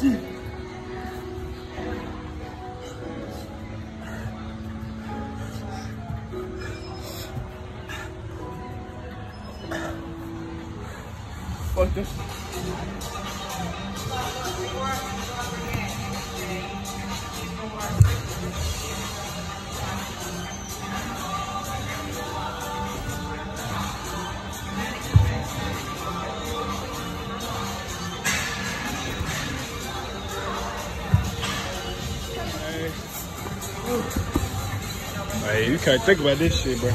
是。我就是。Hey, you can't think about this shit, bro.